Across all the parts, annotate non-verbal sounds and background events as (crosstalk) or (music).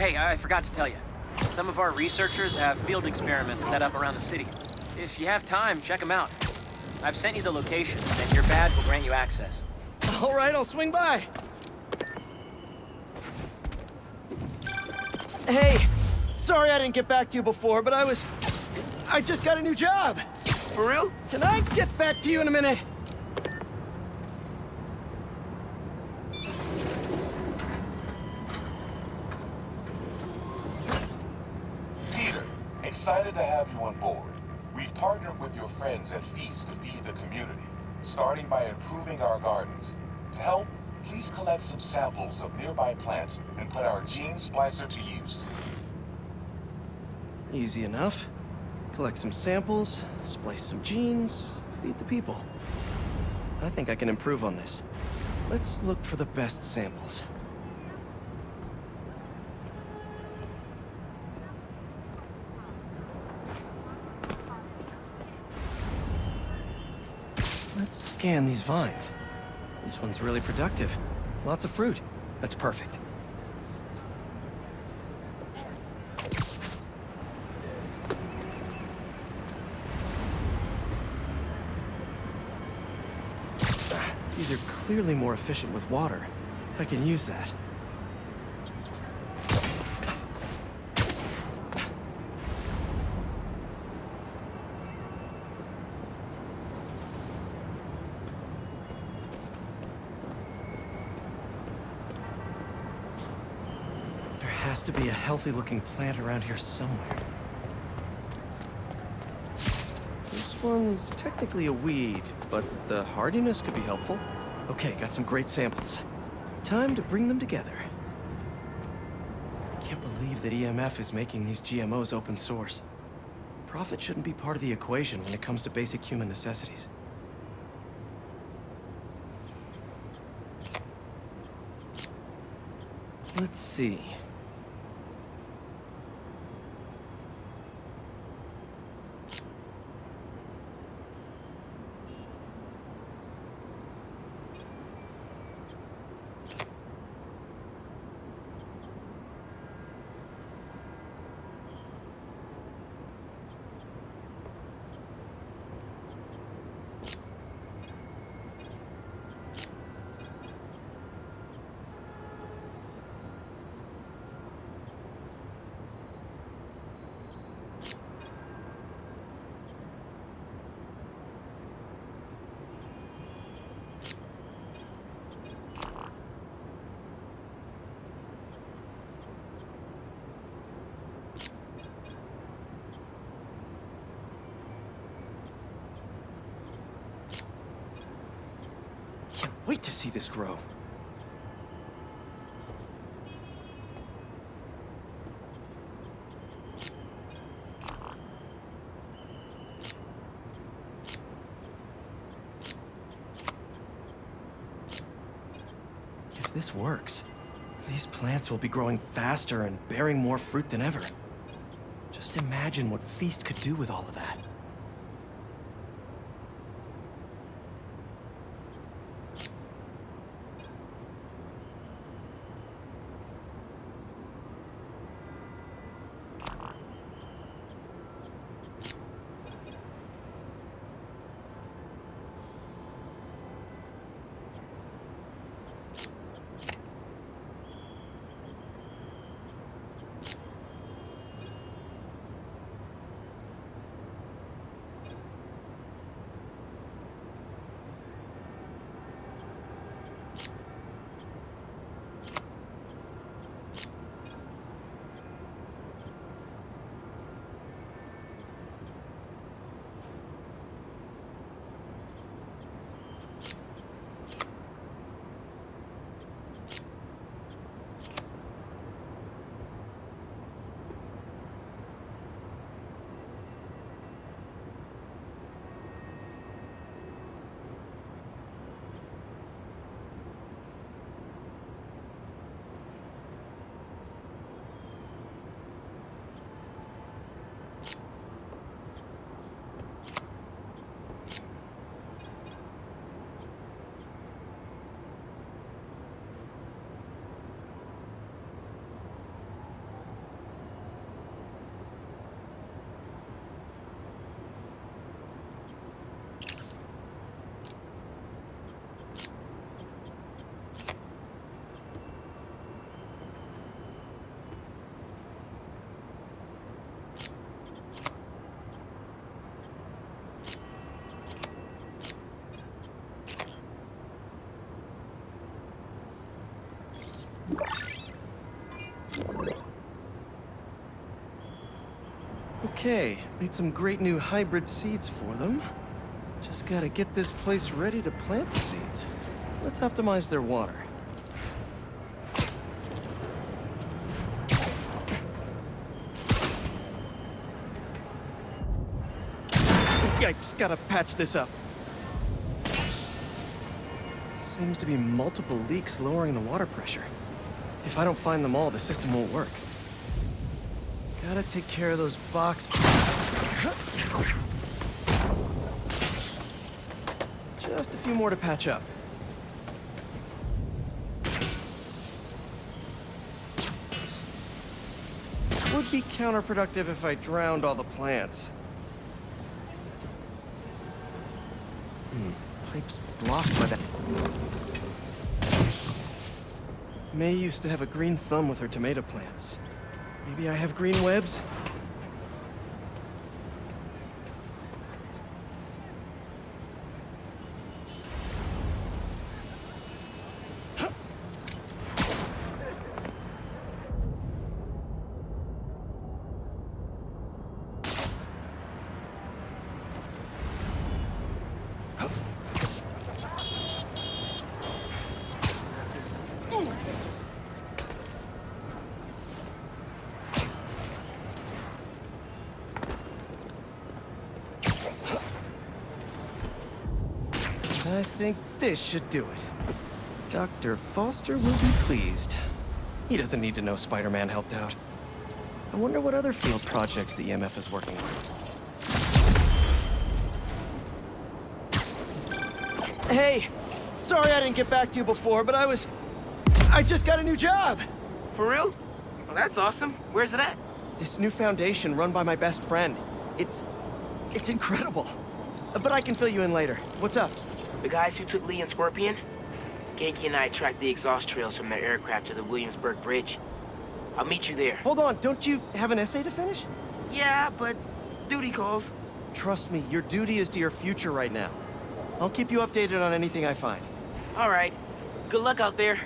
Hey, I forgot to tell you. Some of our researchers have field experiments set up around the city. If you have time, check them out. I've sent you the location, and your badge will grant you access. (laughs) All right, I'll swing by. Hey, sorry I didn't get back to you before, but I was... I just got a new job. For real? Can I get back to you in a minute? Samples of nearby plants and put our gene splicer to use. Easy enough. Collect some samples, splice some genes, feed the people. I think I can improve on this. Let's look for the best samples. Let's scan these vines. This one's really productive. Lots of fruit. That's perfect. Ah, these are clearly more efficient with water. I can use that. There has to be a healthy-looking plant around here somewhere. This one's technically a weed, but the hardiness could be helpful. Okay, got some great samples. Time to bring them together. Can't believe that EMF is making these GMOs open source. Profit shouldn't be part of the equation when it comes to basic human necessities. Let's see. Can't wait to see this grow. If this works, these plants will be growing faster and bearing more fruit than ever. Just imagine what Feast could do with all of that. Okay, made some great new hybrid seeds for them. Just gotta get this place ready to plant the seeds. Let's optimize their water. Yikes, gotta patch this up. Seems to be multiple leaks lowering the water pressure. If I don't find them all, the system won't work. Gotta take care of those boxes. Just a few more to patch up. Would be counterproductive if I drowned all the plants. Hmm, pipe's blocked by that. May used to have a green thumb with her tomato plants. Maybe I have green webs? This should do it. Dr. Foster will be pleased. He doesn't need to know Spider-Man helped out. I wonder what other field projects the EMF is working on. Hey! Sorry I didn't get back to you before, but I was... I just got a new job! For real? Well, that's awesome. Where's it at? This new foundation run by my best friend. It's... it's incredible. But I can fill you in later. What's up? The guys who took Li and Scorpion? Ganke and I tracked the exhaust trails from their aircraft to the Williamsburg Bridge. I'll meet you there. Hold on, don't you have an essay to finish? Yeah, but duty calls. Trust me, your duty is to your future right now. I'll keep you updated on anything I find. All right. Good luck out there.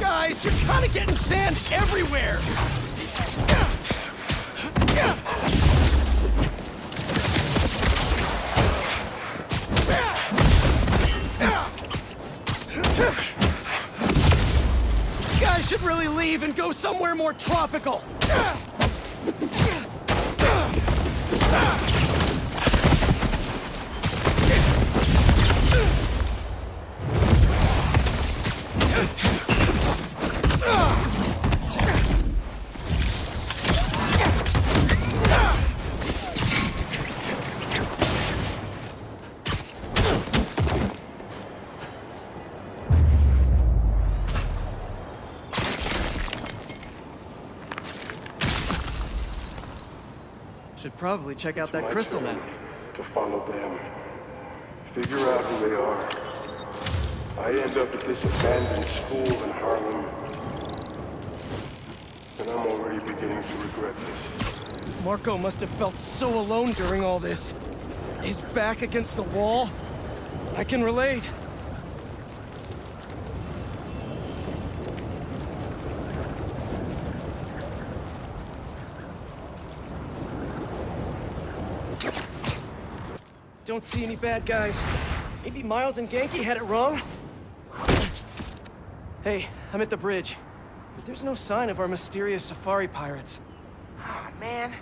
Guys, you're kind of getting sand everywhere! Guys should really leave and go somewhere more tropical. Probably check out It's that crystal now. To follow them. Figure out who they are. I end up at this abandoned school in Harlem. And I'm already beginning to regret this. Marko must have felt so alone during all this. His back against the wall. I can relate. Don't see any bad guys. Maybe Miles and Ganke had it wrong? Hey, I'm at the bridge. But there's no sign of our mysterious safari pirates. Oh, man.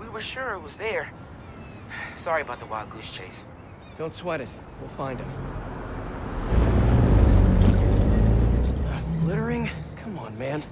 We were sure it was there. (sighs) Sorry about the wild goose chase. Don't sweat it. We'll find him. Uh, littering? Come on, man.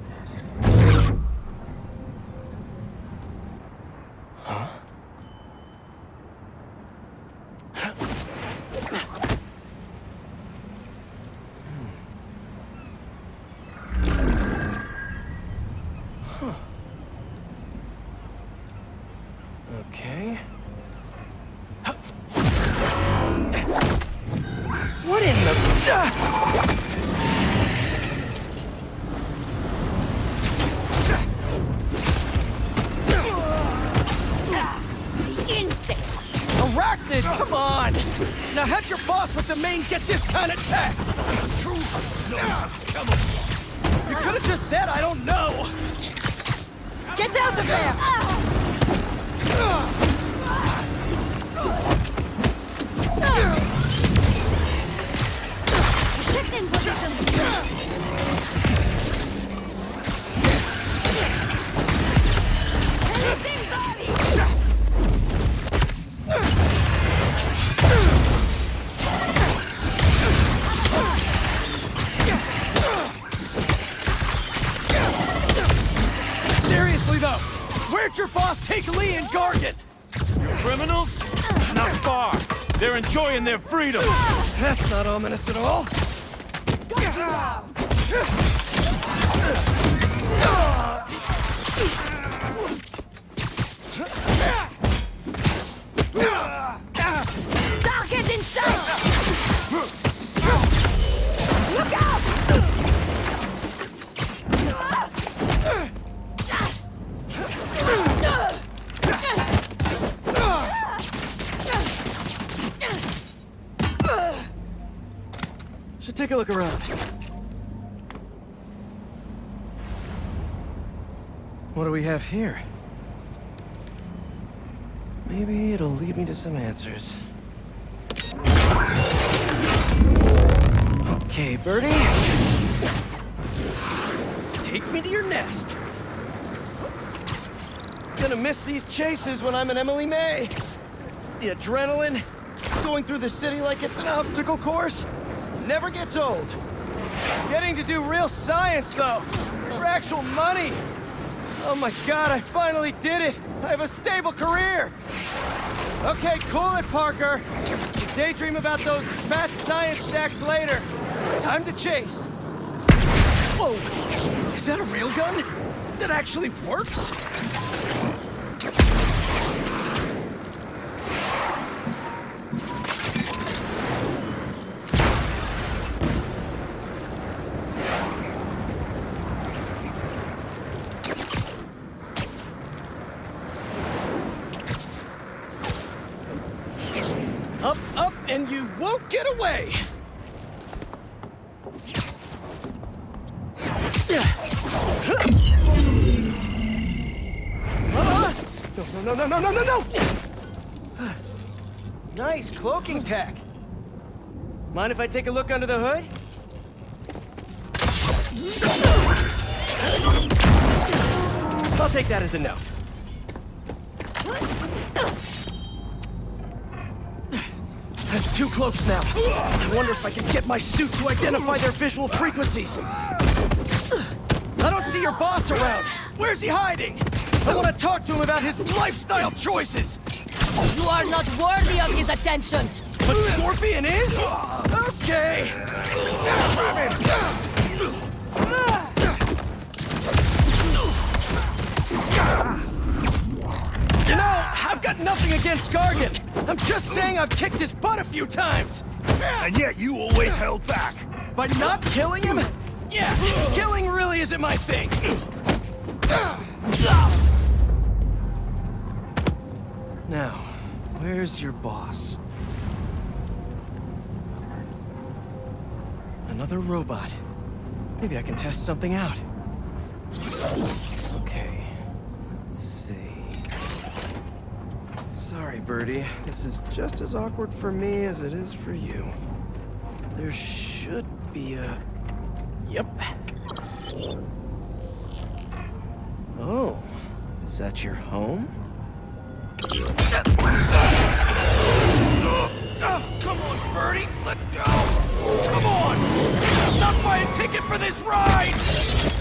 Come on! Now how'd your boss with the main get this kind of tech? True. No, come on. You could have just said I don't know! Get out of there! Shifting position. Anything enjoying their freedom. That's not ominous at all. Look around. What do we have here? Maybe it'll lead me to some answers. Okay, Birdie. Take me to your nest. Gonna miss these chases when I'm an Emily May. The adrenaline, going through the city like it's an obstacle course, never gets old. Getting to do real science, though, for actual money. Oh my god, I finally did it! I have a stable career! Okay, cool it, Parker. Daydream about those fat science stacks later. Time to chase. Whoa! Is that a real gun? That actually works? No, no, no, no, no, no, no, no! Nice cloaking tech. Mind if I take a look under the hood? I'll take that as a no. Too close now. I wonder if I can get my suit to identify their visual frequencies. I don't see your boss around. Where's he hiding? I want to talk to him about his lifestyle choices. You are not worthy of his attention! But Scorpion is? Okay. You know, I've got nothing against Gargan. I'm just saying I've kicked his butt a few times. And yet you always held back. By not killing him? Yeah, killing really isn't my thing. Now, where's your boss? Another robot. Maybe I can test something out. Okay, let's see. Sorry, Birdie. This is just as awkward for me as it is for you. There should be a... Yep. Oh, is that your home? Come on, Birdie, let go! Come on! I'm not buying a ticket for this ride!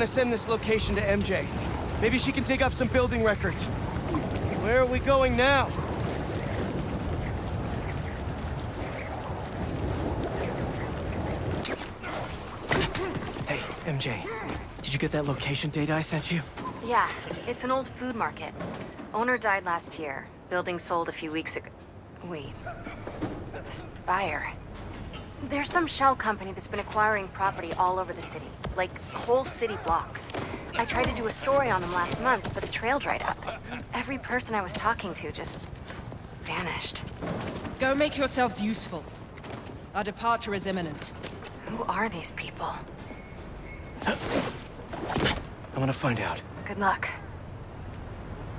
Gonna send this location to MJ. Maybe she can dig up some building records. Where are we going now? Hey, MJ. Did you get that location data I sent you? Yeah, it's an old food market. Owner died last year. Building sold a few weeks ago. Wait. This buyer. There's some shell company that's been acquiring property all over the city, like whole city blocks. I tried to do a story on them last month, but the trail dried up. Every person I was talking to just vanished. Go make yourselves useful. Our departure is imminent. Who are these people? I want to find out. Good luck.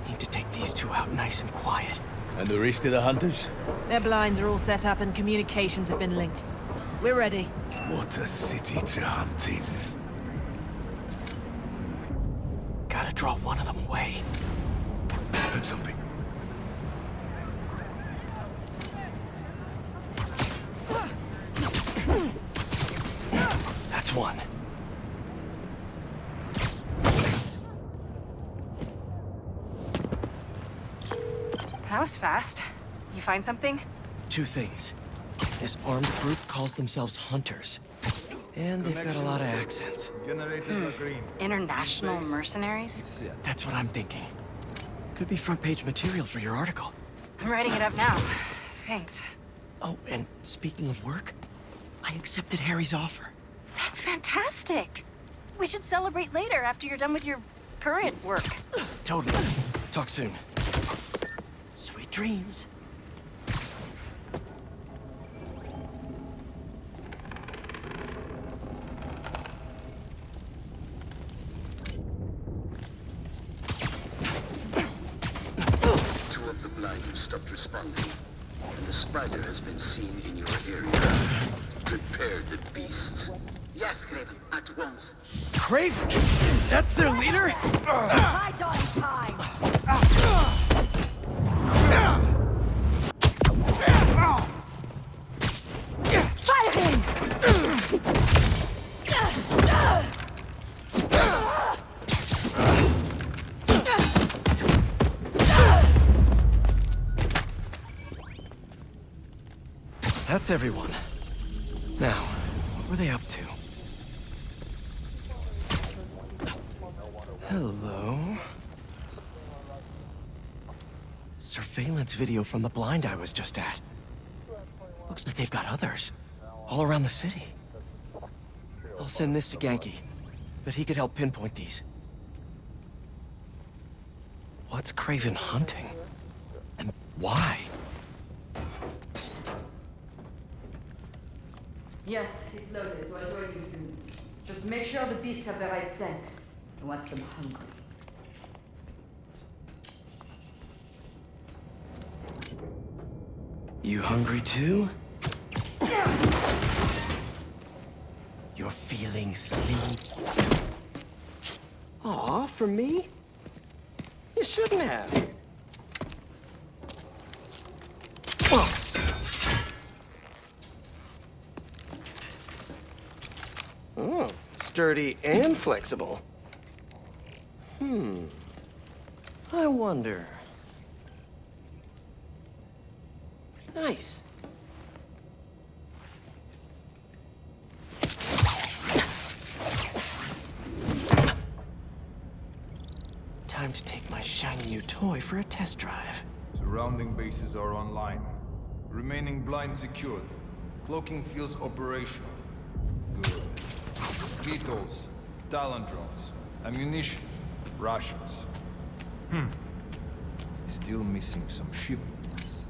Need to take these two out nice and quiet. And the rest of the hunters? Their blinds are all set up and communications have been linked. We're ready. What a city to hunt in. Draw one of them away. Heard something. That's one. That was fast. You find something? Two things. This armed group calls themselves Hunters. And they've got a lot of accents. International mercenaries? That's what I'm thinking. Could be front page material for your article. I'm writing it up now. Thanks. Oh, and speaking of work, I accepted Harry's offer. That's fantastic. We should celebrate later after you're done with your current work. Totally. Talk soon. Sweet dreams. Kraven, at. Kraven! That's their leader? Light on time! Fire him! That's everyone. Now, what were they up to? Hello? Surveillance video from the blind I was just at. Looks like they've got others. All around the city. I'll send this to Ganke. But he could help pinpoint these. What's Kraven hunting? And why? Yes, it's loaded, I'll join you soon. Just make sure the beasts have the right scent. I want them hungry. You hungry too? You're feeling sleep. Aw, for me? You shouldn't have. Oh, sturdy and flexible. Hmm. I wonder. Nice. Time to take my shiny new toy for a test drive. Surrounding bases are online. Remaining blind secured. Cloaking fields operational. Good. Beetles, Talon drones, ammunition, rations. Hmm. Still missing some shipments.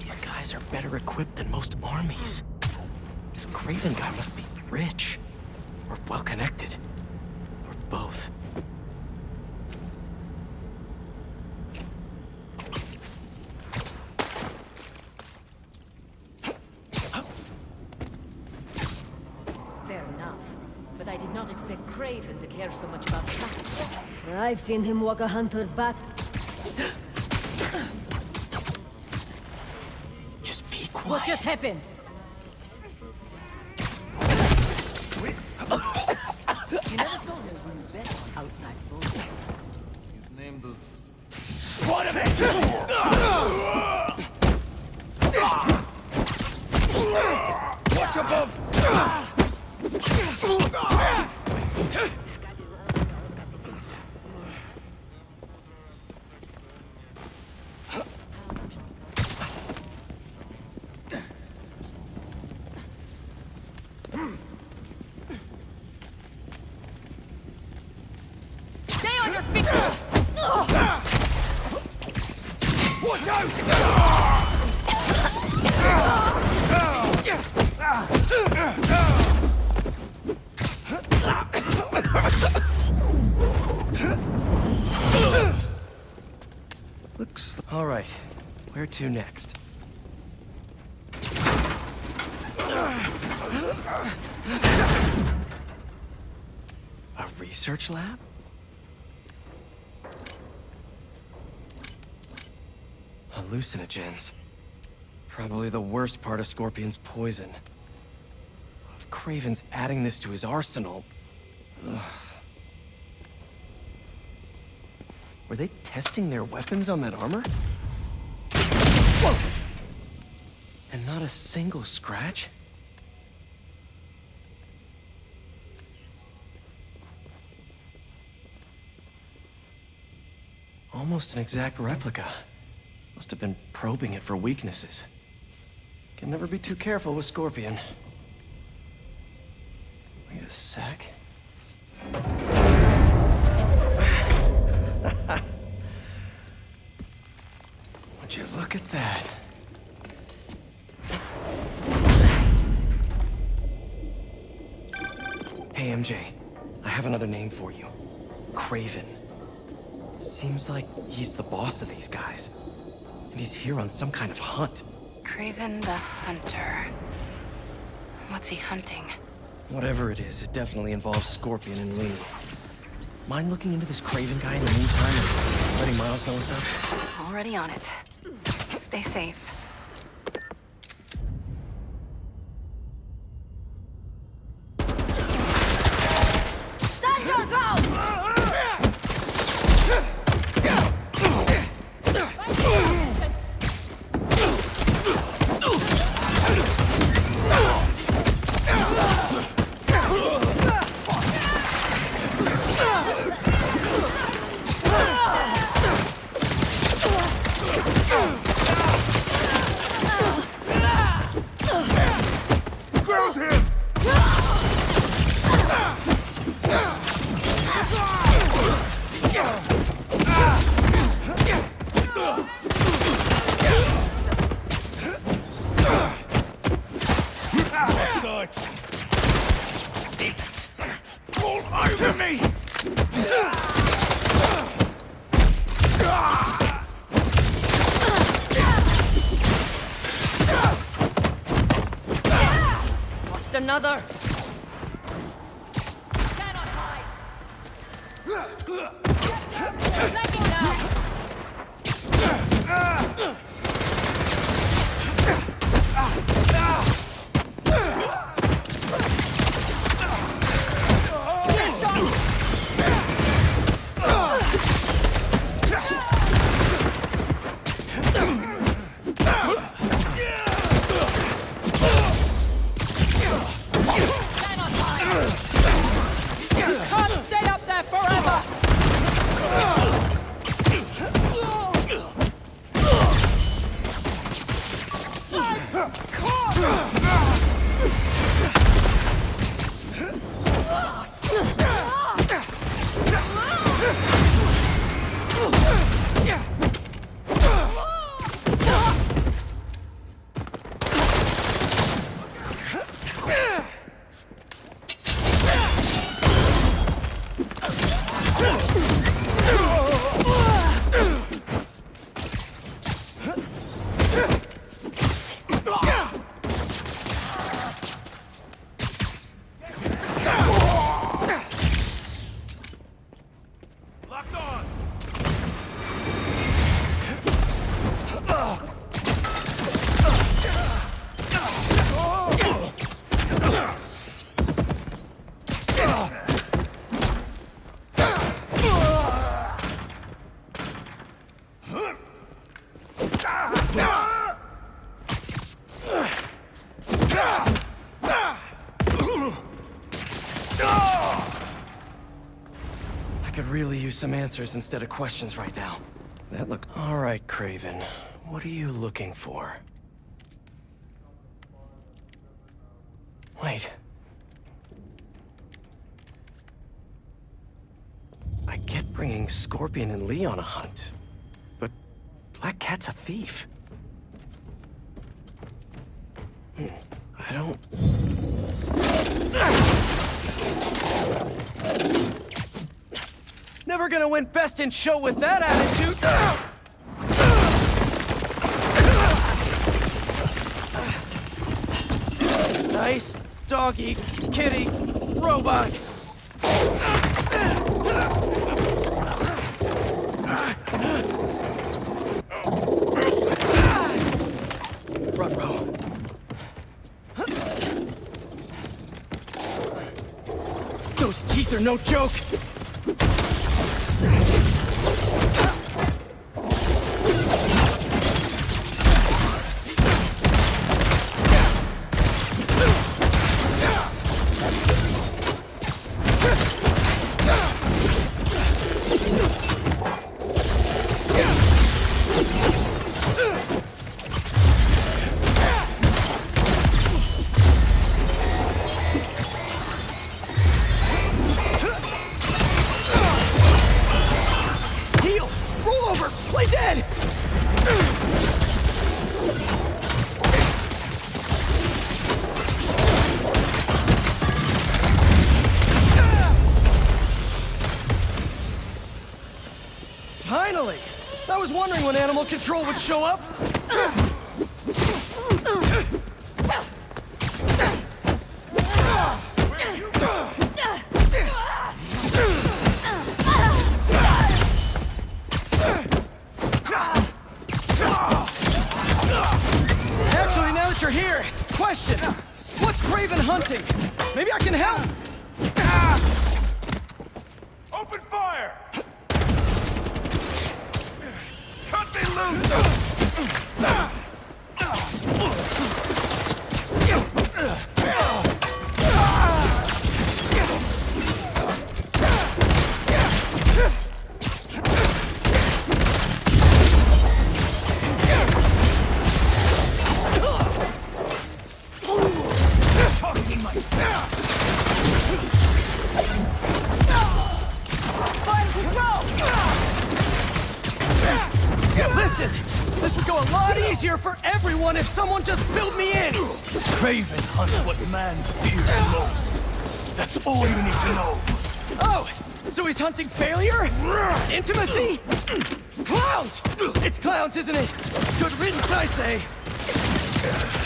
These guys are better equipped than most armies. This Kraven guy must be rich. Or well-connected. Or both. Fair enough. But I did not expect Kraven to care so much about that. I've seen him walk a hunter back. Just be quiet. What just happened? Where to next? A research lab? Hallucinogens. Probably the worst part of Scorpion's poison. If Kraven's adding this to his arsenal... Ugh. Were they testing their weapons on that armor? And not a single scratch? Almost an exact replica. Must have been probing it for weaknesses. Can never be too careful with Scorpion. Wait a sec. Look at that? Hey, MJ. I have another name for you. Kraven. Seems like he's the boss of these guys. And he's here on some kind of hunt. Kraven the Hunter. What's he hunting? Whatever it is, it definitely involves Scorpion and Li. Mind looking into this Kraven guy in the meantime and letting Miles know what's up? Already on it. Stay safe. Some answers instead of questions right now. That look... All right, Kraven. What are you looking for? Wait. I get bringing Scorpion and Li on a hunt. But Black Cat's a thief. Hmm, I don't... Never gonna win best in show with that attitude! Nice doggy, kitty, robot. Those teeth are no joke. Wondering when animal control would show up. Listen, this would go a lot easier for everyone if someone just filled me in. Kraven hunts what man fears most. That's all you need to know. Oh, so he's hunting failure? Intimacy? Clowns! It's clowns, isn't it? Good riddance, I say.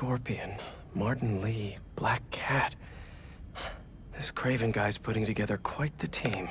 Scorpion, Martin Li, Black Cat. This Kraven guy's putting together quite the team.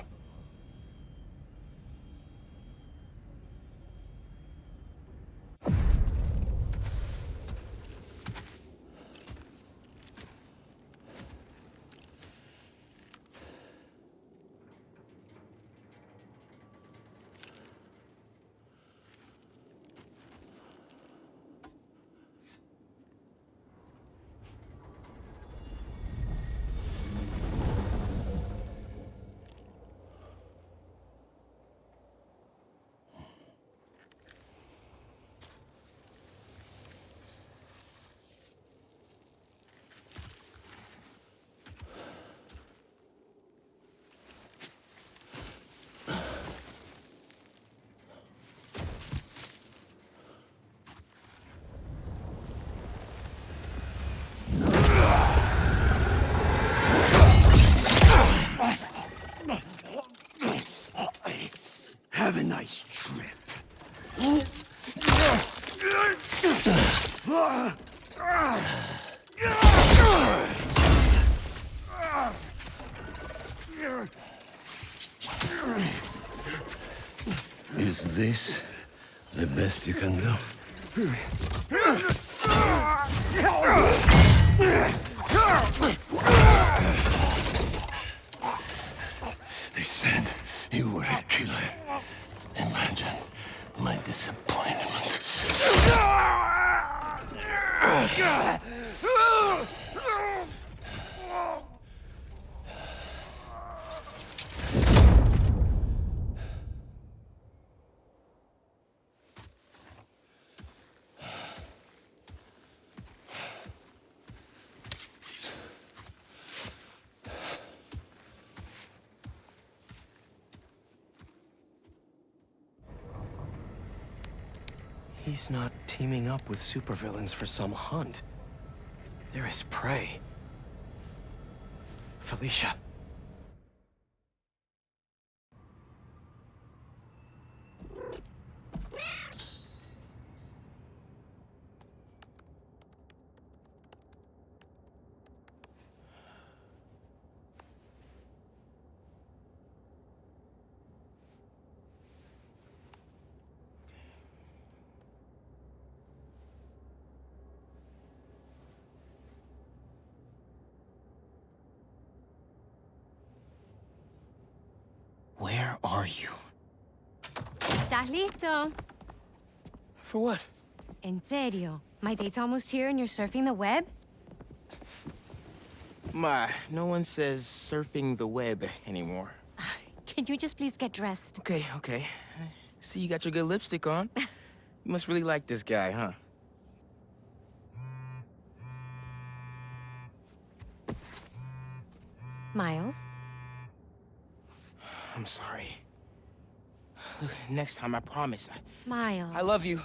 Have a nice trip. The best you can do? They said you were a killer. Imagine my disappointment. He's not teaming up with supervillains for some hunt. They're prey. Felicia. Where are you? For what? En serio. My date's almost here and you're surfing the web? My, no one says surfing the web anymore. (sighs) Can you just please get dressed? Okay, okay. See, you got your good lipstick on. (laughs) you must really like this guy, huh? Miles? I'm sorry. (sighs) Next time, I promise. I, Miles. I love you.